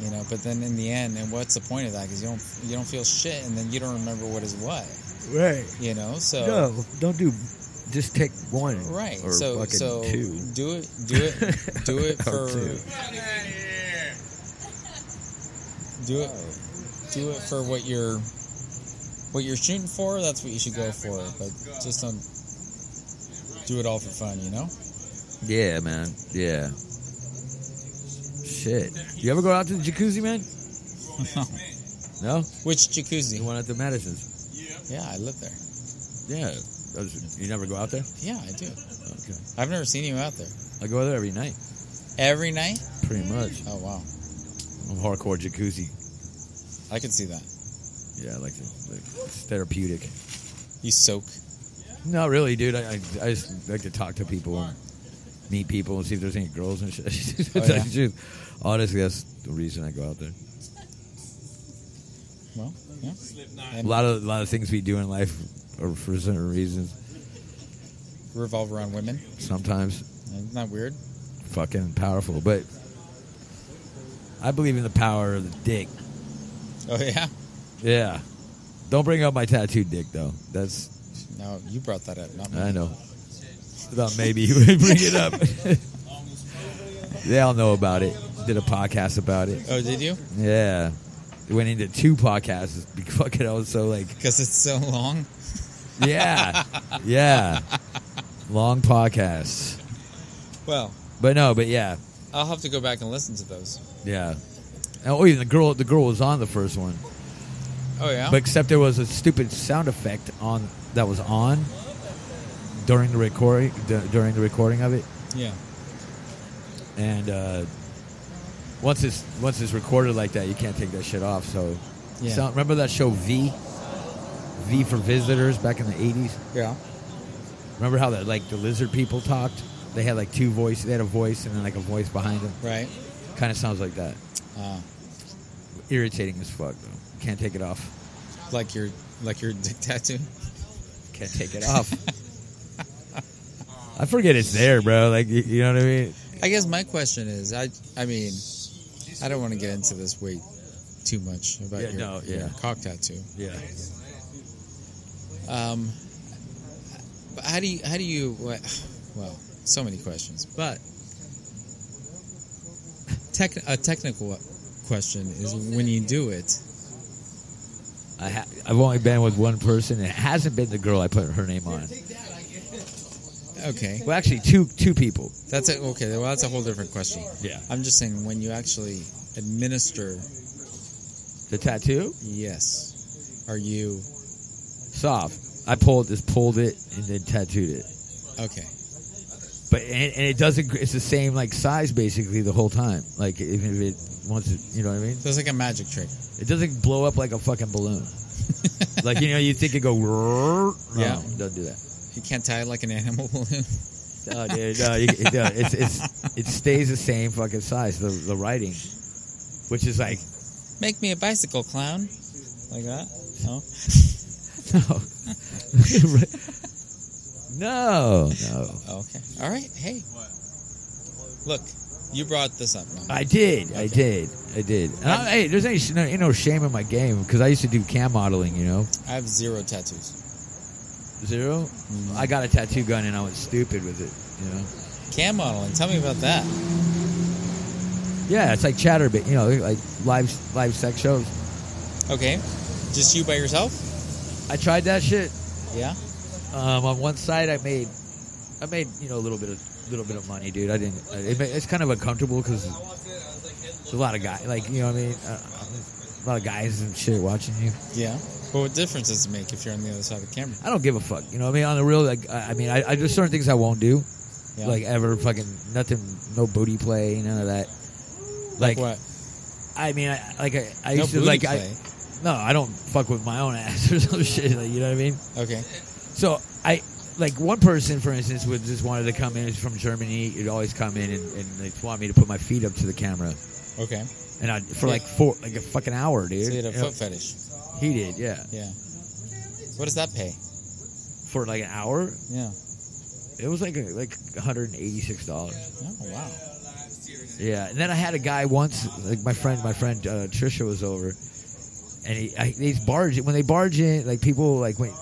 Speaker 2: You know, but then in the end, and what's the point of that? Because you don't you don't feel shit, and then you don't remember what is what.
Speaker 1: Right.
Speaker 2: You know, so
Speaker 1: No, don't do. Just take one.
Speaker 2: right.
Speaker 1: Or
Speaker 2: so
Speaker 1: fucking
Speaker 2: so
Speaker 1: two.
Speaker 2: do it do it do it <laughs>
Speaker 1: oh,
Speaker 2: for
Speaker 1: two.
Speaker 2: do it do it for what you're what you're shooting for. That's what you should go for. But just don't do it all for fun. You know.
Speaker 1: Yeah, man. Yeah. Shit. You ever go out to the jacuzzi, man? <laughs> No.
Speaker 2: Which
Speaker 1: The
Speaker 2: jacuzzi?
Speaker 1: one at the Madison's.
Speaker 2: Yeah. Yeah, I live there.
Speaker 1: Yeah. Oh, Those- You never go out there?
Speaker 2: Yeah, I do.
Speaker 1: Okay.
Speaker 2: I've never seen you out there.
Speaker 1: I go there every night,
Speaker 2: Every night?
Speaker 1: pretty much.
Speaker 2: Oh wow,
Speaker 1: I'm hardcore jacuzzi.
Speaker 2: I can see that.
Speaker 1: Yeah, I like it. Like, it's therapeutic.
Speaker 2: You soak.
Speaker 1: Not really, dude. I, I, I just like to talk to people and meet people and see if there's any girls and shit. <laughs>
Speaker 2: Oh, yeah?
Speaker 1: Honestly, that's the reason I go out there.
Speaker 2: Well, yeah.
Speaker 1: A lot of a lot of things we do in life are for certain reasons.
Speaker 2: Revolve around women.
Speaker 1: Sometimes
Speaker 2: Isn't that weird?
Speaker 1: fucking powerful, but I believe in the power of the dick.
Speaker 2: Oh yeah.
Speaker 1: Yeah. Don't bring up my tattooed dick though. That's
Speaker 2: No, you brought that up, not me.
Speaker 1: I know. Thought maybe you would bring it up. <laughs> they all know about it. Did a podcast about it.
Speaker 2: Oh, did you?
Speaker 1: Yeah. Went into two podcasts. <laughs> Fucking, I was so like,
Speaker 2: Because it's so long.
Speaker 1: yeah, yeah. Long podcasts.
Speaker 2: Well,
Speaker 1: But no, but yeah,
Speaker 2: I'll have to go back and listen to those.
Speaker 1: yeah. Oh, even the girl, the girl was on the first one,
Speaker 2: Oh yeah.
Speaker 1: but except there was a stupid sound effect on that was on during the recording during the recording of it,
Speaker 2: yeah.
Speaker 1: and uh, once it's once it's recorded like that, you can't take that shit off. So,
Speaker 2: Yeah.
Speaker 1: so remember that show V, V for Visitors back in the eighties.
Speaker 2: Yeah.
Speaker 1: Remember how that like the lizard people talked? They had like two voices. They had a voice and then like a voice behind them.
Speaker 2: Right.
Speaker 1: Kind of sounds like that.
Speaker 2: Uh,
Speaker 1: Irritating as fuck though. Can't take it off.
Speaker 2: like your like your dick tattoo.
Speaker 1: Can't take it off. <laughs> I forget it's there, bro. Like you, you know what I mean?
Speaker 2: I guess my question is, I I mean, I don't want to get into this weight too much about
Speaker 1: Yeah,
Speaker 2: your,
Speaker 1: no,
Speaker 2: your cock tattoo.
Speaker 1: Yeah.
Speaker 2: Um, but how do you how do you well so many questions, but tech, a technical question is when you do it.
Speaker 1: I ha- I've only been with one person, and it hasn't been the girl I put her name on.
Speaker 2: Okay,
Speaker 1: Well, actually, two two people.
Speaker 2: that's it. Okay, well that's a whole different question.
Speaker 1: Yeah.
Speaker 2: I'm just saying when you actually administer,
Speaker 1: The tattoo,
Speaker 2: yes, are you
Speaker 1: soft. I pulled just pulled it and then tattooed it.
Speaker 2: okay?
Speaker 1: But and, and it doesn't. It's the same like size basically the whole time. Like even if it wants it, you know what I mean.
Speaker 2: So it's like a magic trick.
Speaker 1: It doesn't blow up like a fucking balloon. <laughs> like you know, you think it go. No,
Speaker 2: Yeah.
Speaker 1: it doesn't do that.
Speaker 2: You can't tie it like an animal balloon.
Speaker 1: No, dude, no, you, it, no, it's it's it stays the same fucking size. The the writing, which is like
Speaker 2: Make me a bicycle clown, like that. No. <laughs>
Speaker 1: no, <laughs> no, no.
Speaker 2: Oh, okay. All right. Hey. Look, you brought this up.
Speaker 1: I did, I did, I did. I, hey, there's any no, ain't no shame in my game because I used to do cam modeling. You know,
Speaker 2: I have zero tattoos.
Speaker 1: 0 I got a tattoo gun and I was stupid with it. You know.
Speaker 2: Cam modeling. Tell me about that.
Speaker 1: Yeah, it's like Chaturbate. You know, like live live sex shows.
Speaker 2: Okay. Just you by yourself?
Speaker 1: I tried that shit.
Speaker 2: Yeah.
Speaker 1: Um, on one side, I made, I made you know a little bit of little bit of money, dude. I didn't. It, it's kind of uncomfortable because there's a lot of guys, like you know what I mean. Uh, a lot of guys and shit watching you.
Speaker 2: Yeah. But what difference does it make if you're on the other side of the camera?
Speaker 1: I don't give a fuck. You know what I mean? On the real, like I, I mean, I, I there's certain things I won't do,
Speaker 2: Yeah.
Speaker 1: like ever fucking nothing, no booty play, none of that.
Speaker 2: like,
Speaker 1: Like,
Speaker 2: what?
Speaker 1: I mean, I like I, I
Speaker 2: no
Speaker 1: used to like
Speaker 2: play.
Speaker 1: I no, I don't fuck with my own <laughs> ass or some shit. Like, you know what I mean?
Speaker 2: okay.
Speaker 1: So I like one person, for instance, would just wanted to come in. He's from Germany. He'd always come in and, and like want me to put my feet up to the camera,
Speaker 2: Okay.
Speaker 1: and I for
Speaker 2: Yeah.
Speaker 1: like four like a fucking hour, dude.
Speaker 2: So you had a
Speaker 1: You know,
Speaker 2: foot fetish.
Speaker 1: He did, yeah,
Speaker 2: Yeah. What does that pay?
Speaker 1: for like an hour.
Speaker 2: Yeah.
Speaker 1: It was like a, like one hundred and eighty six dollars.
Speaker 2: Oh wow.
Speaker 1: Yeah, and then I had a guy once, like my friend, my friend uh, Trisha was over, and he I, these barge when they barge in, like people like when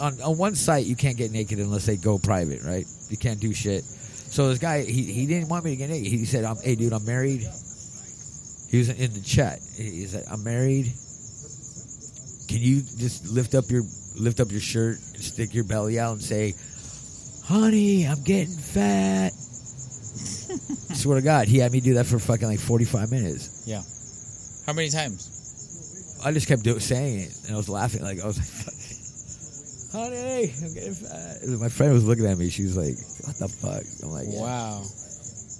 Speaker 1: on on one site you can't get naked unless they go private, right? You can't do shit. So this guy he he didn't want me to get naked. He said, "I'm hey dude, I'm married." He was in the chat. He said, "I'm married. Can you just lift up your lift up your shirt and stick your belly out and say, "Honey, I'm getting fat." <laughs> Swear to God, he had me do that for fucking like 45 minutes.
Speaker 2: Yeah. How many times?
Speaker 1: I just kept do- saying it, and I was laughing. Like I was like, <laughs> "Honey, I'm getting fat." And my friend was looking at me. She was like, "What the fuck?" I'm like, yeah.
Speaker 2: Wow.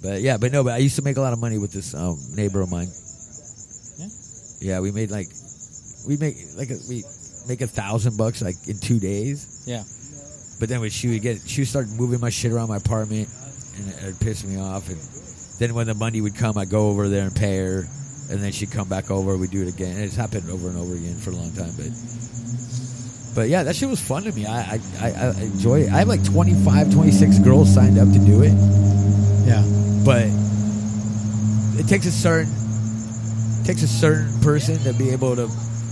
Speaker 1: But yeah, but no, but I used to make a lot of money with this um, neighbor of mine.
Speaker 2: Yeah.
Speaker 1: Yeah, we made like we make like a, we make a thousand bucks like in two days.
Speaker 2: Yeah.
Speaker 1: But then when she would get, she would start moving my shit around my apartment, and it would piss me off. And then when the money would come, I'd go over there and pay her, and then she'd come back over. We'd do it again. And it's happened over and over again for a long time. But but yeah, that shit was fun to me. I I, I, enjoy it. I have like 25, 26 girls signed up to do it,
Speaker 2: Yeah.
Speaker 1: but it takes a certain takes a certain person to be able to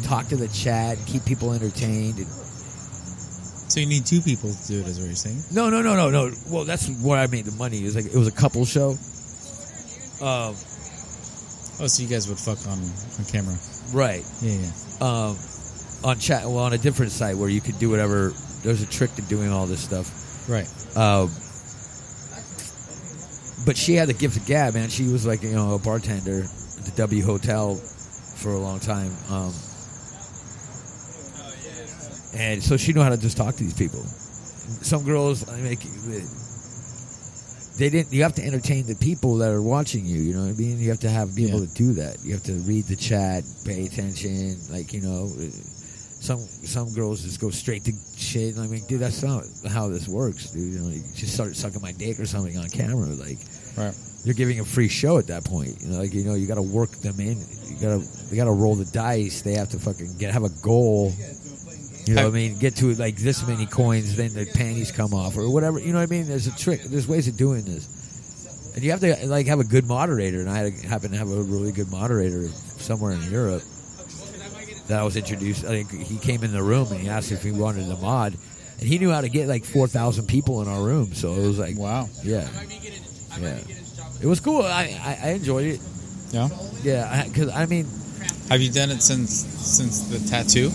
Speaker 1: talk to the chat, keep people entertained. And,
Speaker 2: So you need two people to do it, is what you're saying?
Speaker 1: No, no, no, no, no. Well, that's where I made the money. It was like it was a couple show. Um,
Speaker 2: Oh, so you guys would fuck on, on camera?
Speaker 1: right.
Speaker 2: Yeah, yeah.
Speaker 1: Um, on chat. Well, on a different site where you could do whatever. There's a trick to doing all this stuff.
Speaker 2: Right.
Speaker 1: Um, but she had the gift of gab, man. She was like you know a bartender at the W Hotel for a long time. Um, and so she knew how to just talk to these people. Some girls, I mean, they didn't. You have to entertain the people that are watching you. You know what I mean? You have to have be able
Speaker 2: Yeah.
Speaker 1: to do that. You have to read the chat, pay attention. Like you know, some some girls just go straight to shit. I mean, dude, that's not how this works, dude. You know, you just start sucking my dick or something on camera. Like
Speaker 2: Right.
Speaker 1: you're giving a free show at that point. You know, like you know, you got to work them in. You got to they got to roll the dice. They have to fucking get have a goal. You know what I mean? Get to like this many coins, then the panties come off or whatever. You know what I mean? There's a trick. There's ways of doing this, and you have to like have a good moderator. And I happen to have a really good moderator somewhere in Europe that I was introduced. I think he came in the room and he asked if he wanted the mod, and he knew how to get like four thousand people in our room. So it was like,
Speaker 2: Wow.
Speaker 1: yeah, yeah, it was cool. I I, I enjoyed it.
Speaker 2: Yeah.
Speaker 1: Yeah, because I, mean,
Speaker 2: Have you done it since since the tattoo?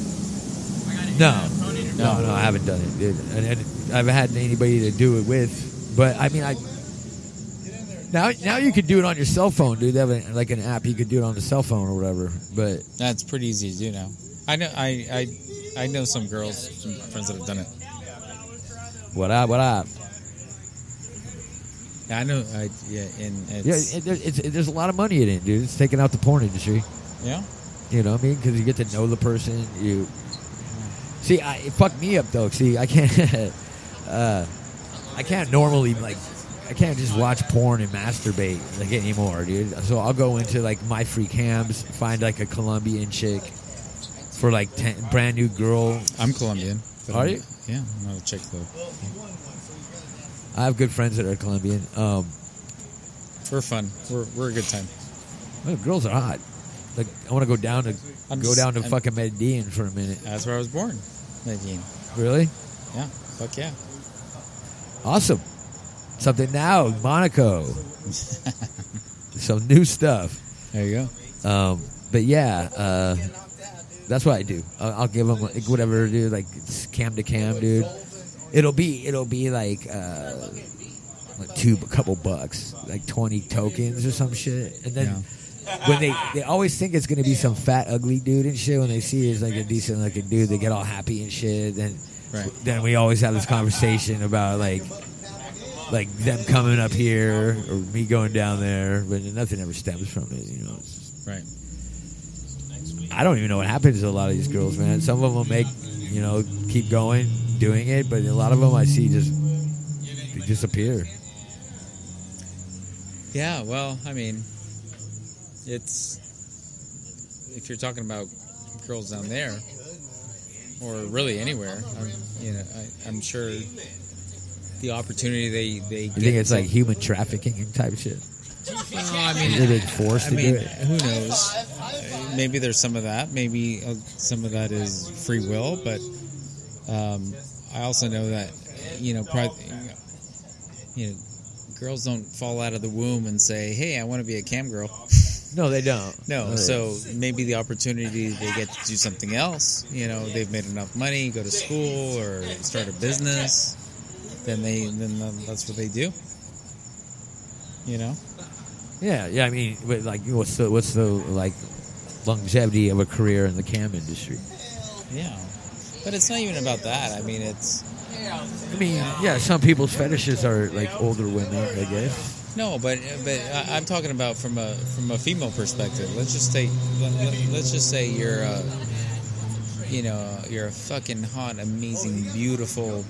Speaker 1: No, no, no, I haven't done it, dude. And, and I haven't had anybody to do it with. But I mean, I now now you could do it on your cell phone, dude. They have a, like an app you could do it on the cell phone or whatever. But
Speaker 2: That's pretty easy to do now. I know. I I I know some girls, some friends that have done it.
Speaker 1: what up? What up?
Speaker 2: Yeah, I know. I yeah, and
Speaker 1: Yeah,
Speaker 2: it's,
Speaker 1: it, it's, it, there's a lot of money in it, dude. It's taking out the porn industry.
Speaker 2: yeah.
Speaker 1: You know what I mean? Because you get to know the person. You see, I, it fucked me up though. See, I can't, <laughs> uh, I can't normally like, I can't just watch porn and masturbate like anymore, dude. So I'll go into like MyFreeCams, find like a Colombian chick for like ten, brand new girl.
Speaker 2: I'm Colombian.
Speaker 1: Are
Speaker 2: I'm-
Speaker 1: you?
Speaker 2: Yeah, I'm not a chick though.
Speaker 1: I have good friends that are Colombian. Um,
Speaker 2: We're fun. We're we're a good time.
Speaker 1: well, girls are hot. Like I want to go down to
Speaker 2: I'm
Speaker 1: go
Speaker 2: just-
Speaker 1: down to
Speaker 2: I'm-
Speaker 1: fucking Medellin for a minute.
Speaker 2: That's where I was born. Medellin.
Speaker 1: Really?
Speaker 2: Yeah. Fuck yeah.
Speaker 1: Awesome. Something now, Monaco. <laughs> Some new stuff.
Speaker 2: There you go.
Speaker 1: Um, but yeah, uh, that's what I do. I'll, I'll give them like, whatever, dude. Like it's cam to cam, dude. It'll be it'll be like uh, like two a couple bucks, like twenty tokens or some shit, and then. When they they always think it's gonna be some fat ugly dude and shit when they see it's like a decent looking dude they get all happy and shit then
Speaker 2: Right.
Speaker 1: then we always have this conversation about like like them coming up here or me going down there but nothing ever stems from it you know just,
Speaker 2: Right.
Speaker 1: I don't even know what happens to a lot of these girls, man. Some of them make, you know, keep going, doing it, but a lot of them I see just they disappear.
Speaker 2: Yeah. Well, I mean, it's if you're talking about girls down there, or really anywhere, I'm, you know, I, I'm sure the opportunity they they
Speaker 1: You think it's like human trafficking type shit?
Speaker 2: Well, I mean,
Speaker 1: They're being forced
Speaker 2: I
Speaker 1: to
Speaker 2: mean,
Speaker 1: do it.
Speaker 2: who knows? Uh, Maybe there's some of that. Maybe uh, some of that is free will. But um, I also know that you know, pri- you know, girls don't fall out of the womb and say, "Hey, I want to be a cam girl." <laughs>
Speaker 1: No, they don't.
Speaker 2: No.
Speaker 1: they-
Speaker 2: So maybe the opportunity they get to do something else. You know, they've made enough money, go to school or start a business. Then they then that's what they do. You know?
Speaker 1: Yeah, yeah. I mean, but like, what's the what's the like longevity of a career in the cam industry?
Speaker 2: Yeah. But it's not even about that. I mean, it's
Speaker 1: I mean, yeah, some people's fetishes are like older women, I guess.
Speaker 2: No, but but I- I'm talking about from a from a female perspective. Let's just say let, let's just say you're a, you know you're a fucking hot, amazing, beautiful.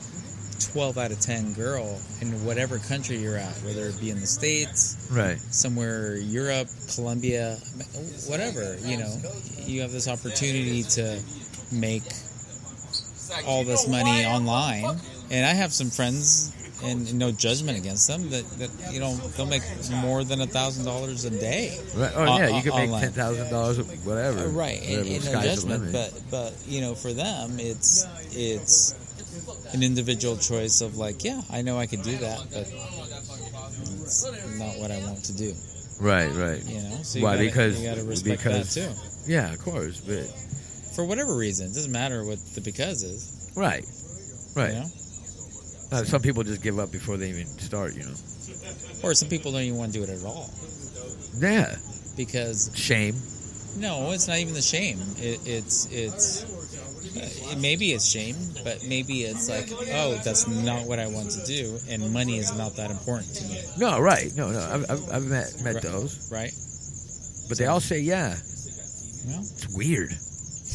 Speaker 2: 12 out of 10 girl in whatever country you're at, whether it be in the States,
Speaker 1: Right.
Speaker 2: somewhere Europe, Colombia, whatever, you know, you have this opportunity to make all this money online. And I have some friends, and no judgment against them, that, that you know they'll make more than a thousand dollars a day.
Speaker 1: Right. Oh
Speaker 2: on-
Speaker 1: yeah, you could make
Speaker 2: online.
Speaker 1: ten thousand dollars, whatever.
Speaker 2: Uh, right, and,
Speaker 1: Whatever,
Speaker 2: and no
Speaker 1: the
Speaker 2: judgment, but but you know, for them, it's it's an individual choice of like, yeah, I know I could do that, but it's not what I want to do.
Speaker 1: right, right.
Speaker 2: You know, so you
Speaker 1: Why?
Speaker 2: gotta,
Speaker 1: Because-
Speaker 2: you got to respect
Speaker 1: because-
Speaker 2: that too.
Speaker 1: Yeah, of course, but
Speaker 2: For whatever reason, it doesn't matter what the because is.
Speaker 1: right, right.
Speaker 2: You know,
Speaker 1: Uh, some people just give up before they even start. You know.
Speaker 2: or some people don't even want to do it at all
Speaker 1: Yeah.
Speaker 2: because
Speaker 1: Shame.
Speaker 2: no, it's not even the shame. It, it's it's uh, maybe it's shame, but maybe it's like, oh, that's not what I want to do, and money is not that important to me,
Speaker 1: No, right. No, no. I've, I've, I've met met
Speaker 2: Right.
Speaker 1: those,
Speaker 2: right?
Speaker 1: but they all say yeah.
Speaker 2: Well,
Speaker 1: It's weird. <laughs>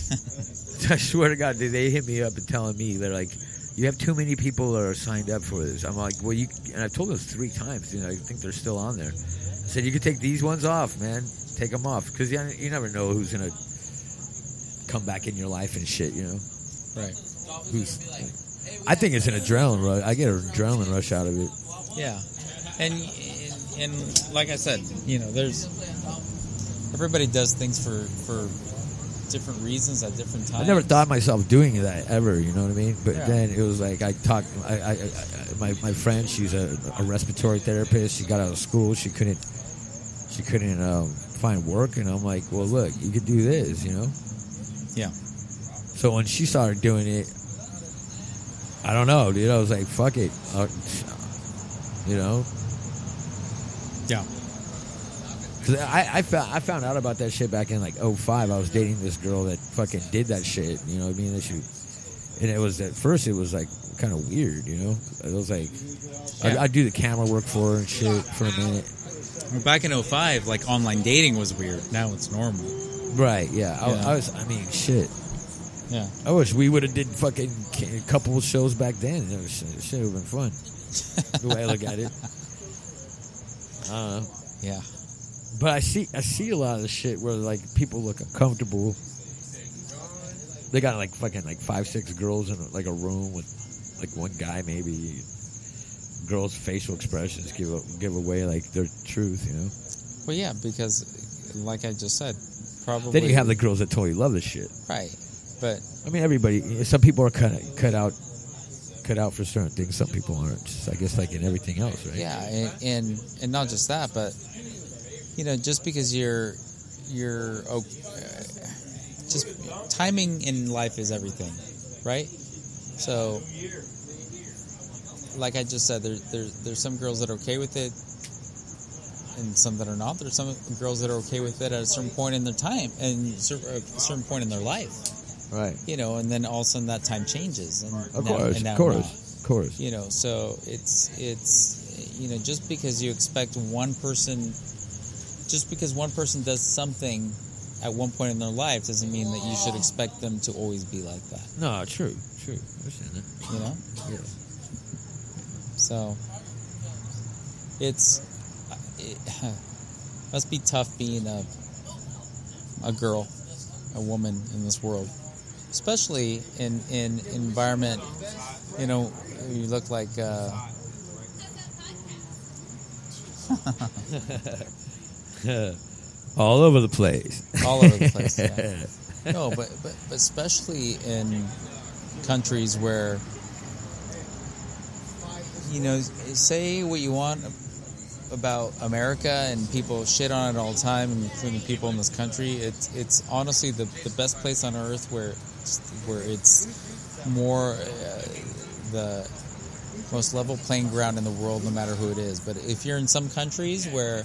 Speaker 1: <laughs> I swear to God, they, they hit me up and telling me they're like, "You have too many people that are signed up for this." I'm like, "Well, you," and I've told them three times. You know, I think they're still on there. I said, "You could take these ones off, man. Take them off, because you, you never know who's gonna come back in your life and shit. You know,
Speaker 2: right?
Speaker 1: who's." I think it's an adrenaline rush. I get an adrenaline rush out of it.
Speaker 2: Yeah, and, and and like I said, you know, there's everybody does things for for different reasons at different times.
Speaker 1: I never thought myself doing that ever. You know what I mean? But
Speaker 2: Yeah.
Speaker 1: then it was like I talked. I, I, I my my friend, she's a, a respiratory therapist. She got out of school. She couldn't. She couldn't um, find work, and I'm like, well, look, you could do this. You know.
Speaker 2: Yeah.
Speaker 1: So when she started doing it, I don't know, dude. I was like, fuck it. Uh, you know.
Speaker 2: Yeah.
Speaker 1: Cause I, I found I found out about that shit back in like 05. I was dating this girl that fucking did that shit. You know what I mean? That she, and it was at first it was like kind of weird. You know, it was like
Speaker 2: Yeah.
Speaker 1: I, I'd do the camera work for her and shit for a minute.
Speaker 2: Back in 05, like online dating was weird. Now it's normal.
Speaker 1: Right? Yeah. I,
Speaker 2: Yeah.
Speaker 1: I was. I mean, shit.
Speaker 2: Yeah.
Speaker 1: I wish we would have did fucking ca- couple shows back then. It was, it should have been fun. the way I look at it. <laughs> I don't know.
Speaker 2: Yeah.
Speaker 1: But I see I see a lot of the shit where like people look uncomfortable. They got like fucking like five six girls in like a room with like one guy maybe. Girls' facial expressions give give away like their truth, you know.
Speaker 2: Well, yeah, because like I just said, probably.
Speaker 1: Then you have the girls that totally love this shit.
Speaker 2: right, but
Speaker 1: I mean, everybody. Some people are cut cut out cut out for certain things. Some people aren't. Just, I guess like in everything else, right?
Speaker 2: yeah, and, and and not just that, but you know, just because you're you're oh, uh, just timing in life is everything, right? So, like I just said, there, there there's some girls that are okay with it, and some that are not. There's some girls that are okay with it at a certain point in their time and a certain point in their life,
Speaker 1: Right.
Speaker 2: you know, and then all of a sudden that time changes, and
Speaker 1: Of
Speaker 2: now,
Speaker 1: course.
Speaker 2: and now
Speaker 1: Of course. Of course.
Speaker 2: you know so it's it's you know just because you expect one person just because one person does something at one point in their life doesn't mean that you should expect them to always be like that
Speaker 1: No, true, true. I understand that.
Speaker 2: you know
Speaker 1: Yeah.
Speaker 2: so it's it <sighs> must be tough being a a girl a woman in this world especially in in environment you know you look like uh <laughs> <laughs> <laughs>
Speaker 1: All over the place.
Speaker 2: all over the place. Yeah. <laughs> No, but, but but especially in countries where you know, say what you want about America and people shit on it all the time, including people in this country. It's it's honestly the, the best place on earth where where it's more uh, the most level playing ground in the world, no matter who it is. But if you're in some countries where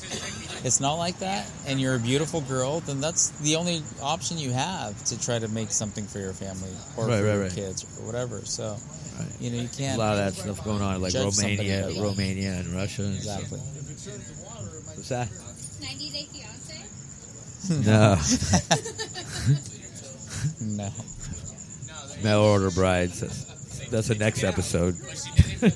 Speaker 2: it's not like that, and you're a beautiful girl, then that's the only option you have to try to make something for your family or
Speaker 1: Right,
Speaker 2: for
Speaker 1: right,
Speaker 2: your
Speaker 1: right.
Speaker 2: kids or whatever. So,
Speaker 1: Right.
Speaker 2: you know, you can't A
Speaker 1: lot of that stuff going on, like Romania. Romania, and Russia. And stuff.
Speaker 2: exactly.
Speaker 1: What's that?
Speaker 4: 90 Day Fiance?
Speaker 1: No, <laughs> <laughs>
Speaker 2: No.
Speaker 1: mail order brides. That's, that's the next episode. <laughs>
Speaker 4: See,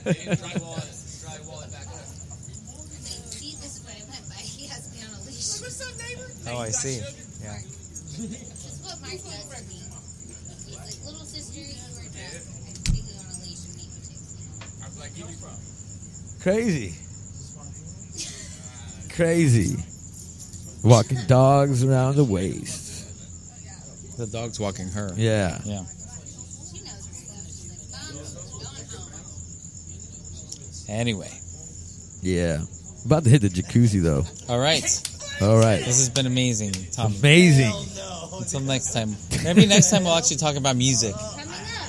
Speaker 4: this is what I meant by he has me on a leash. What's up, neighbor?
Speaker 2: Oh, I see. Yeah.
Speaker 4: This is what Mark does to me. He's like, little sister, you are drunk. I put you on a leash and make you take me.
Speaker 1: Crazy. Crazy. Walking dogs around the waist.
Speaker 2: The dog's walking her.
Speaker 1: Yeah.
Speaker 2: Yeah.
Speaker 4: She knows her stuff. She's like, Mom, we're going home.
Speaker 2: Anyway.
Speaker 1: Yeah. About to hit the jacuzzi though.
Speaker 2: All right.
Speaker 1: All right.
Speaker 2: This has been amazing, Tom.
Speaker 1: Amazing.
Speaker 2: Until next time. Maybe next time we'll actually talk about music.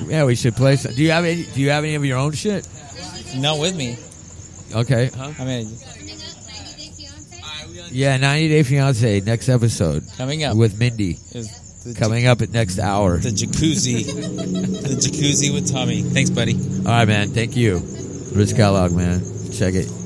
Speaker 1: Yeah, we should play some. Do you have any? Do you have any of your own shit?
Speaker 2: Not with me.
Speaker 1: Okay. Huh?
Speaker 2: I mean,
Speaker 4: Coming up, 90 Day Fiance?
Speaker 1: Yeah, 90 Day Fiance next episode
Speaker 2: coming up
Speaker 1: with Mindy. Coming up at next hour.
Speaker 2: the jacuzzi. the jacuzzi with Tommy. Thanks, buddy.
Speaker 1: All right, man. Thank you, Ritz Kellogg, man. Check it.